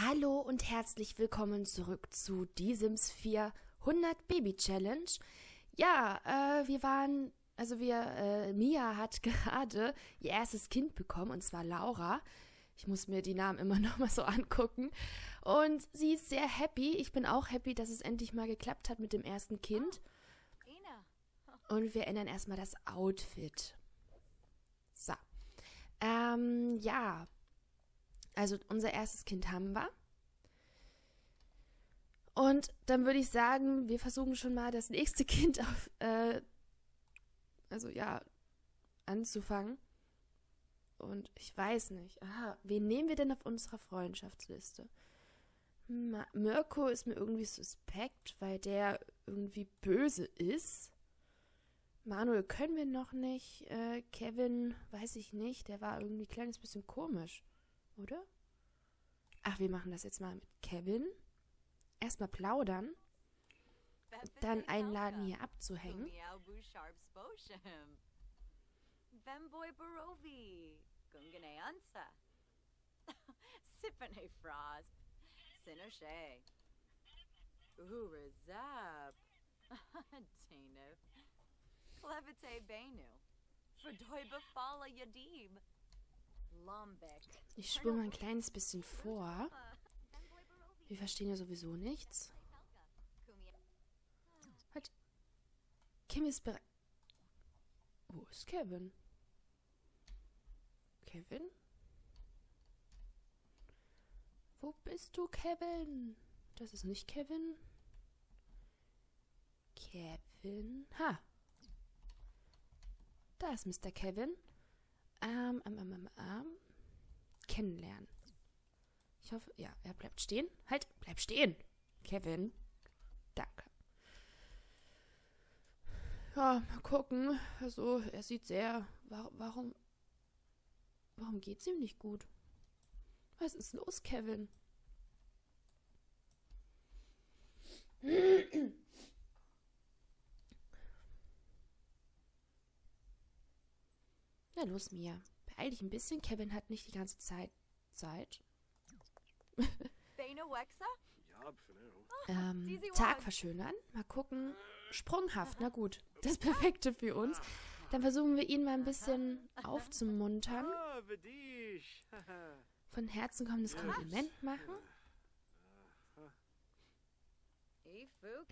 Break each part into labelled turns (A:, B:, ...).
A: Hallo und herzlich willkommen zurück zu Die Sims 4 100 Baby Challenge. Ja, äh, wir waren, also wir, äh, Mia hat gerade ihr erstes Kind bekommen und zwar Laura. Ich muss mir die Namen immer noch mal so angucken. Und sie ist sehr happy. Ich bin auch happy, dass es endlich mal geklappt hat mit dem ersten Kind. Und wir ändern erstmal das Outfit. So. Ähm, ja. Also unser erstes Kind haben wir. Und dann würde ich sagen, wir versuchen schon mal das nächste Kind auf, äh, also ja, anzufangen. Und ich weiß nicht. Aha, wen nehmen wir denn auf unserer Freundschaftsliste? Ma Mirko ist mir irgendwie suspekt, weil der irgendwie böse ist. Manuel können wir noch nicht. Äh, Kevin, weiß ich nicht. Der war irgendwie ein kleines bisschen komisch. Oder? Ach, wir machen das jetzt mal mit Kevin. Erstmal plaudern. Dann einladen, hier abzuhängen.
B: Vemboy Barovi, Gungane Ansa, Sipane Frosp, Sinoshe, Urizab, Tanu, Clevite Benu, Fredoy Bafala Lombek.
A: Ich spüre mal ein kleines bisschen vor. Wir verstehen ja sowieso nichts. Halt. Kim ist bereit. Wo ist Kevin? Kevin? Wo bist du, Kevin? Das ist nicht Kevin. Kevin. Ha. Da ist Mr. Kevin. Ähm, ähm, ähm, ähm, ähm. Kennenlernen. Ich hoffe, ja, er bleibt stehen. Halt, bleib stehen. Kevin. Danke. Ja, mal gucken. Also, er sieht sehr. Warum, warum. Warum geht's ihm nicht gut? Was ist los, Kevin? Na los, Mia. Beeil dich ein bisschen. Kevin hat nicht die ganze Zeit Zeit. ähm, Tag verschönern. Mal gucken. Sprunghaft, na gut. Das Perfekte für uns. Dann versuchen wir ihn mal ein bisschen aufzumuntern. Von Herzen kommendes Kompliment machen.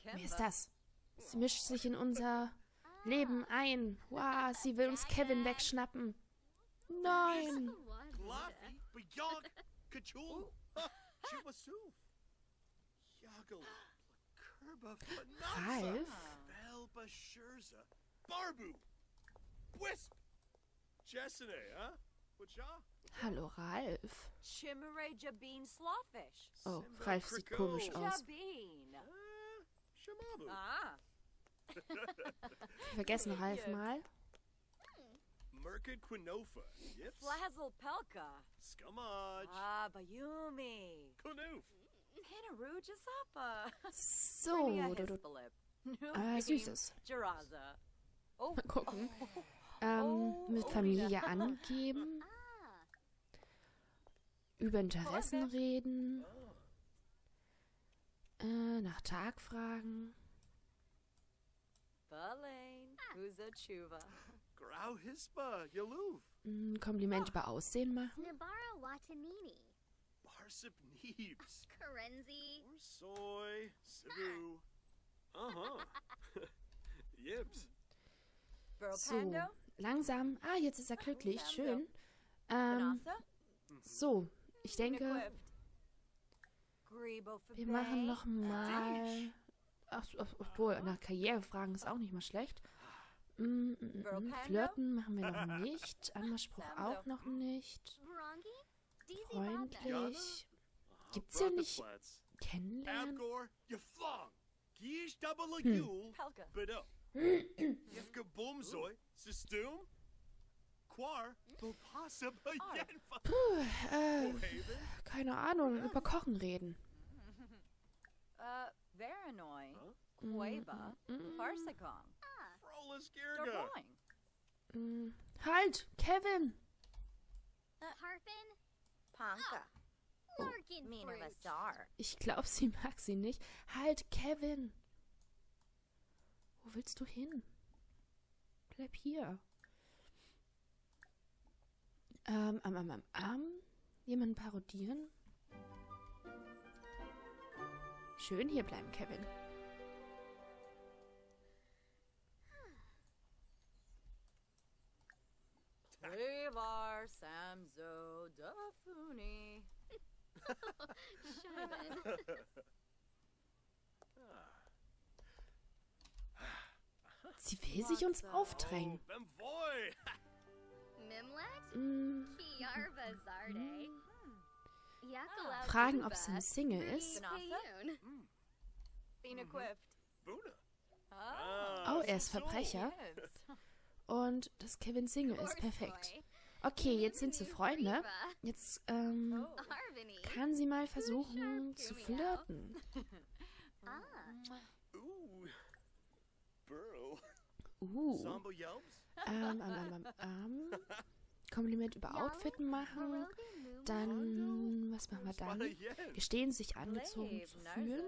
A: Wer ist das? Sie mischt sich in unser Leben ein. Wow, sie will uns Kevin wegschnappen. Nein. Ralf? Hallo, Ralf. Oh, Ralf sieht komisch aus.
B: Ah.
A: Wir vergessen Ralf mal.
C: Merkid Quinofa. Yips.
B: Flazzle Pelka.
C: Scumage.
B: Ah, Bayumi.
C: Kunoof.
B: Pinaru Jasapa.
A: So, du, du, äh, Süßes.
B: Jaraza. Oh,
A: Mal gucken. Ähm, mit Familie angeben. Über Interessen reden. Äh, nach Tag fragen. Ein Kompliment über Aussehen machen.
D: Nabara Watanini.
C: Barsip Neebs.
D: Karenzi.
C: Soy. Sibu. Uh-huh. Yips.
A: So, langsam. Ah, jetzt ist er glücklich. Schön. Ähm,
B: Vanessa.
A: so, ich denke, wir machen noch mal... Ach, obwohl, nach Karrierefragen ist auch nicht mal schlecht. Mm, mm, mm, mm. Flirten machen wir noch nicht. Anmachspruch auch noch nicht. Freundlich. Gibt's hier nicht kennenlernen?
C: Bopasa Bayenfa.
A: Äh, keine Ahnung. Über Kochen reden.
B: Uh, Varanoi. Queba. Farsakong.
C: Frolis Girga.
A: Halt, Kevin.
D: Harpin.
B: Panka.
D: Larkin
B: Mean of a
D: fruit.
B: star.
A: Ich glaube, sie mag sie nicht. Halt, Kevin. Wo willst du hin? Bleib hier. Ähm, am, am, am, am. Jemanden parodieren? Schön hier bleiben, Kevin. Sie will sich uns aufdrängen.
C: Oh?
A: Mm,
D: Zarde. Yakala
A: fragen, ob sie Single ist.
B: Quift.
C: Buna.
B: Ah.
A: Oh, er ist Verbrecher. Und dass Kevin Single ist. Perfekt. Okay, jetzt sind sie Freunde. Jetzt ähm, kann sie mal versuchen zu flirten.
D: Ah.
A: Uh. Ähm, ähm, ähm, ähm, Kompliment über Outfitten machen. Dann, was machen wir dann? Gestehen, sich angezogen zu fühlen.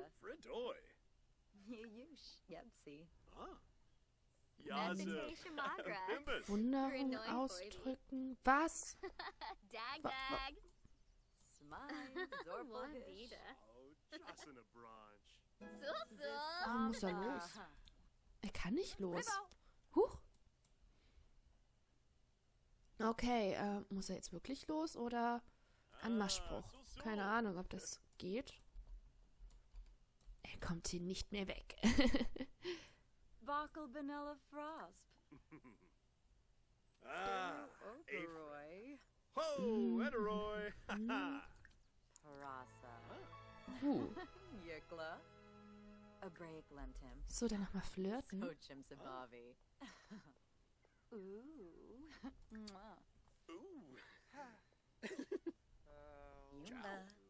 C: Ah. Bimbus.
A: Wunderung ausdrücken. Was?
D: Dag dag.
B: Smile.
D: Wandida.
C: Oh, just in a branch.
D: Sul
A: Warum muss er los? Er kann nicht los. Huch. Okay, äh, muss er jetzt wirklich los oder an
C: so, so.
A: Keine Ahnung, ob das geht. Er kommt hier nicht mehr weg.
B: Vocal Vanilla Frost.
C: Ah.
B: Oberoi.
C: Ho, Ederoy.
B: Parasa.
A: uh,
B: Yikla. A break lentim.
A: so, dann nochmal flirten.
B: Sochim Sabavi. Ooh. Mwah.
C: Ooh.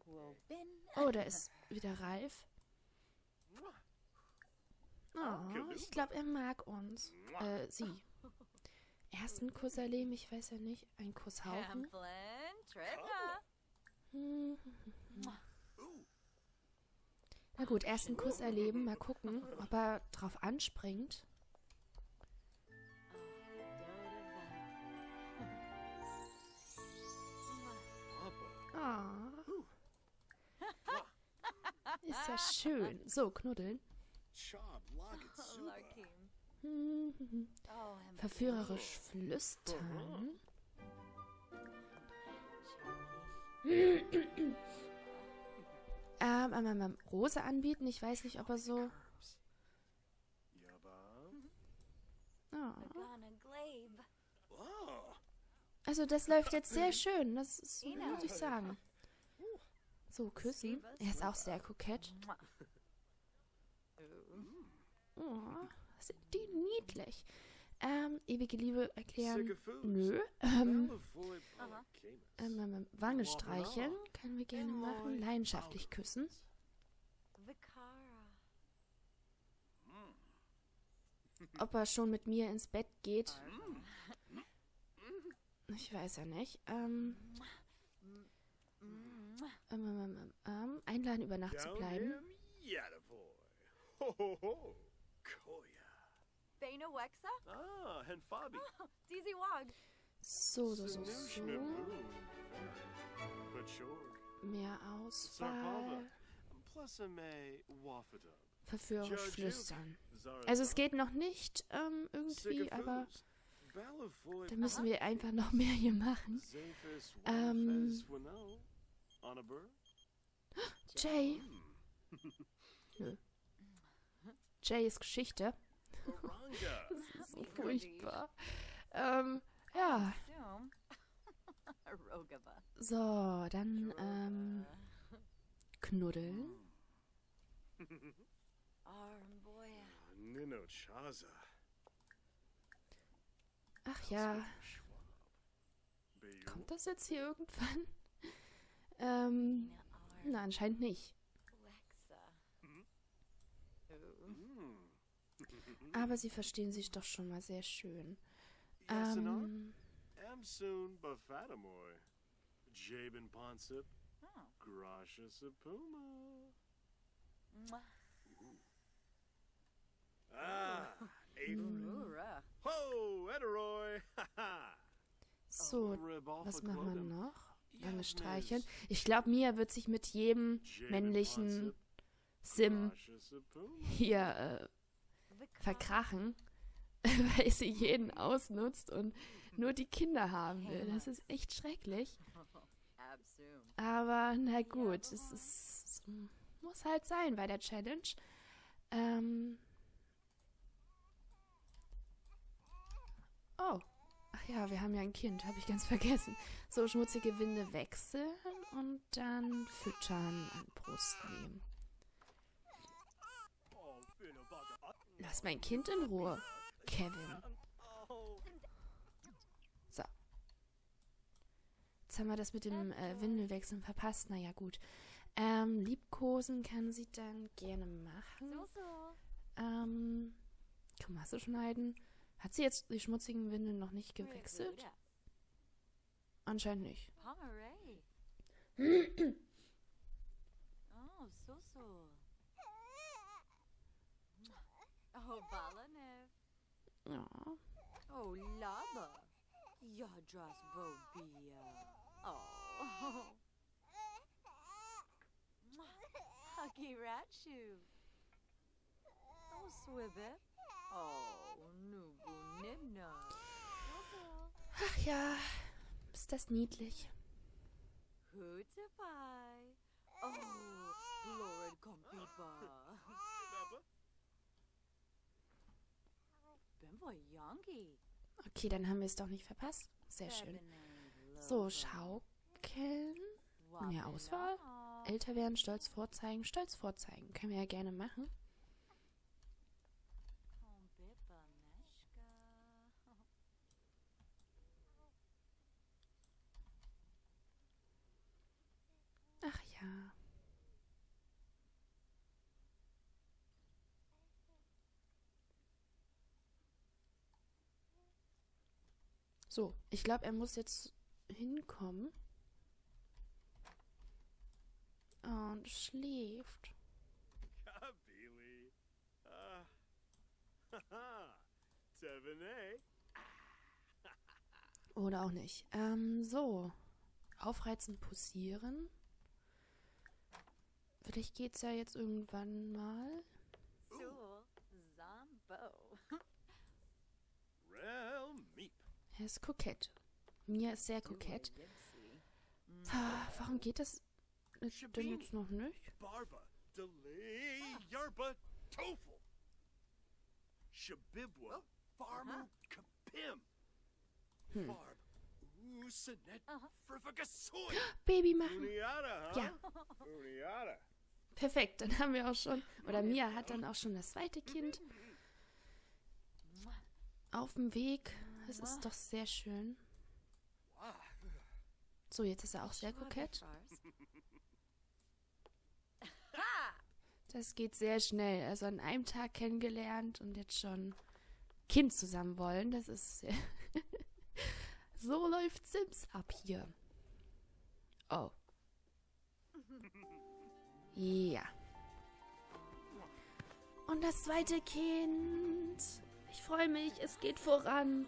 B: Wobin.
A: Oh, da ist wieder Ralf. Oh, ich glaube, er mag uns. Äh, sie. Ersten Kuss erleben, ich weiß ja nicht. Ein Kuss hauchen. Hm. Na gut, ersten Kuss erleben, mal gucken, ob er drauf anspringt. Ah. Ist ja schön. So, knuddeln.
B: Oh.
A: Verführerisch flüstern. Ähm, ähm, ähm, ähm, Rose anbieten. Ich weiß nicht, ob er so. Oh.
C: Oh.
A: Also das läuft jetzt sehr schön. Das ist, muss ich sagen. So, küssen. Er ist auch sehr kokett. Oh, sind die niedlich. Ähm, ewige Liebe erklären. Nö. Ähm, ähm, ähm, Wange streicheln. Können wir gerne machen. Leidenschaftlich küssen.
B: Vicara.
A: Ob er schon mit mir ins Bett geht. Ich weiß ja nicht. Ähm, ähm, ähm, einladen, über Nacht zu bleiben.
C: Koya.
B: Fana Wexa.
C: Ah, and Fabi.
B: Zizi Wog.
A: So, so, so, so. Mehr Auswahl. Verführerisch flüstern. Also es geht noch nicht ähm, irgendwie, aber da müssen wir einfach noch mehr hier machen. Ähm. Jay. Nö. Jay ist Geschichte. Das ist so furchtbar. Ähm, ja, so, dann ähm, knuddeln. Ach ja, kommt das jetzt hier irgendwann? Ähm, na, anscheinend nicht.
B: Wexa.
C: Mhm.
B: Ooh.
C: Mm.
A: Aber sie verstehen sich doch schon mal sehr schön.
C: Yes,
A: Ähm,
C: Am soon Bafatamoy. Jabin Ponsip.
B: Oh.
C: Ah. Ho, Ederoy.
A: So,
C: off
A: was machen wir noch? Lange streicheln. Ich glaube, Mia wird sich mit jedem männlichen. Sim hier äh. Verkrachen, weil sie jeden ausnutzt und nur die Kinder haben will. Das ist echt schrecklich. Aber na gut, es ist, muss halt sein bei der Challenge. Ähm. Oh. Ach ja, wir haben ja ein Kind, habe ich ganz vergessen. So, schmutzige Winde wechseln und dann füttern an Brust nehmen. Lass mein Kind in Ruhe, Kevin. So. Jetzt haben wir das mit dem äh, Windelwechseln verpasst. Naja, gut. Ähm, liebkosen kann sie dann gerne machen. Ähm, du schneiden? Hat sie jetzt die schmutzigen Windeln noch nicht gewechselt? Anscheinend nicht.
B: Oh, so so. Oh, Valanev.
A: Ja.
B: Oh, Laba. Yadras Bobia. Oh. Huggy Rachu. Oh, Swibbit. Oh, Nubu Nibna.
A: Ach ja, ist das niedlich.
B: Hootapai. Oh, Lord Compipa.
A: Okay, dann haben wir es doch nicht verpasst. Sehr schön. So, schaukeln. Mehr Auswahl? Älter werden, stolz vorzeigen. Stolz vorzeigen. Können wir ja gerne machen. Ach ja. So, ich glaube, er muss jetzt hinkommen. Und schläft.
C: Kabili. Ah. Haha. A.
A: Oder auch nicht. Ähm, so. Aufreizen, posieren. Vielleicht geht's ja jetzt irgendwann mal.
B: So,
A: Er ist kokett. Mia ist sehr kokett. Ah, Warum geht das denn jetzt noch nicht?
C: Barba. Delay. Yarba. Tofel. Shabibwa. Farmu. Kapim.
A: Hm.
C: Barb. Usanet. Frivagasoy.
A: Baby machen.
C: Uniata, huh?
A: Ja,
C: Uniata.
A: perfekt. Dann haben wir auch schon, oder Mia hat dann auch schon das zweite Kind auf dem Weg. Das ist doch sehr schön. So, jetzt ist er auch sehr kokett. Das geht sehr schnell. Also an einem Tag kennengelernt und jetzt schon Kind zusammen wollen. Das ist so läuft Sims ab hier. Oh. Ja. Und das zweite Kind. Ich freue mich, es geht voran.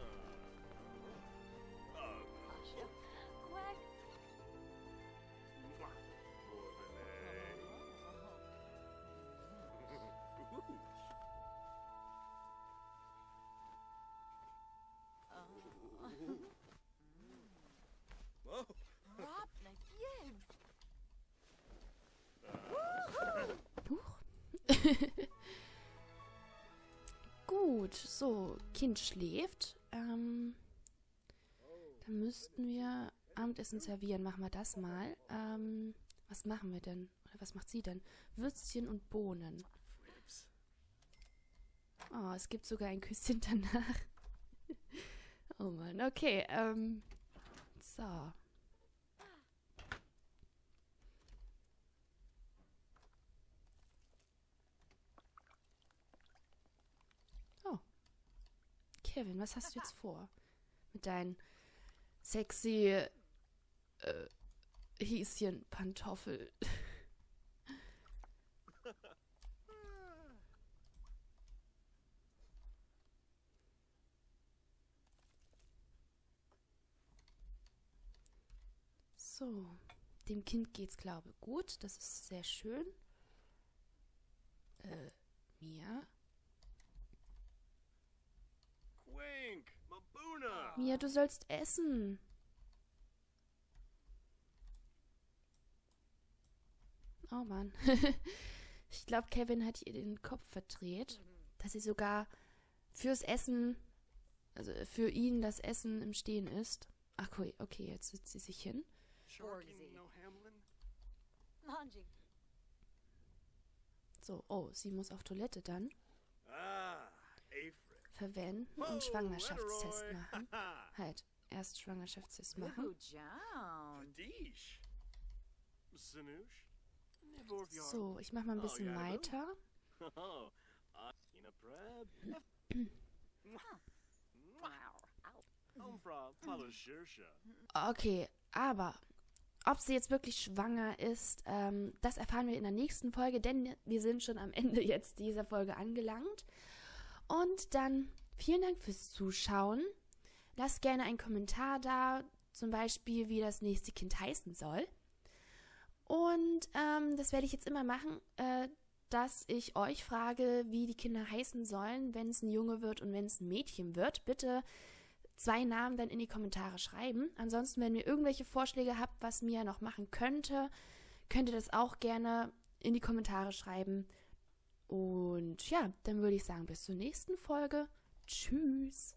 A: Gut, so, Kind schläft. Ähm, dann müssten wir Abendessen servieren. Machen wir das mal. Ähm, was machen wir denn? Oder was macht sie denn? Würstchen und Bohnen. Oh, es gibt sogar ein Küsschen danach. oh Mann, okay. Ähm, so. Oh. Kevin, was hast du jetzt vor? Mit deinen sexy äh, Häschen Pantoffel. So, dem Kind geht's, glaube ich, gut. Das ist sehr schön. Äh, Mia?
C: Quink,
A: Mia, du sollst essen. Oh Mann. ich glaube, Kevin hat ihr den Kopf verdreht, dass sie sogar fürs Essen, also für ihn das Essen im Stehen ist. Ach, okay, okay, jetzt sitzt sie sich hin. So, oh, sie muss auf Toilette dann. Verwenden und Schwangerschaftstest machen. Halt, erst Schwangerschaftstest machen. So, ich mache mal ein
C: Oh,
A: bisschen weiter.
C: Oh.
A: Okay, aber ob sie jetzt wirklich schwanger ist, ähm, das erfahren wir in der nächsten Folge, denn wir sind schon am Ende jetzt dieser Folge angelangt. Und dann vielen Dank fürs Zuschauen. Lasst gerne einen Kommentar da, zum Beispiel, wie das nächste Kind heißen soll. Und ähm, das werde ich jetzt immer machen, äh, dass ich euch frage, wie die Kinder heißen sollen, wenn es ein Junge wird und wenn es ein Mädchen wird. Bitte zwei Namen dann in die Kommentare schreiben. Ansonsten, wenn ihr irgendwelche Vorschläge habt, was Mia noch machen könnte, könnt ihr das auch gerne in die Kommentare schreiben. Und ja, dann würde ich sagen, bis zur nächsten Folge. Tschüss.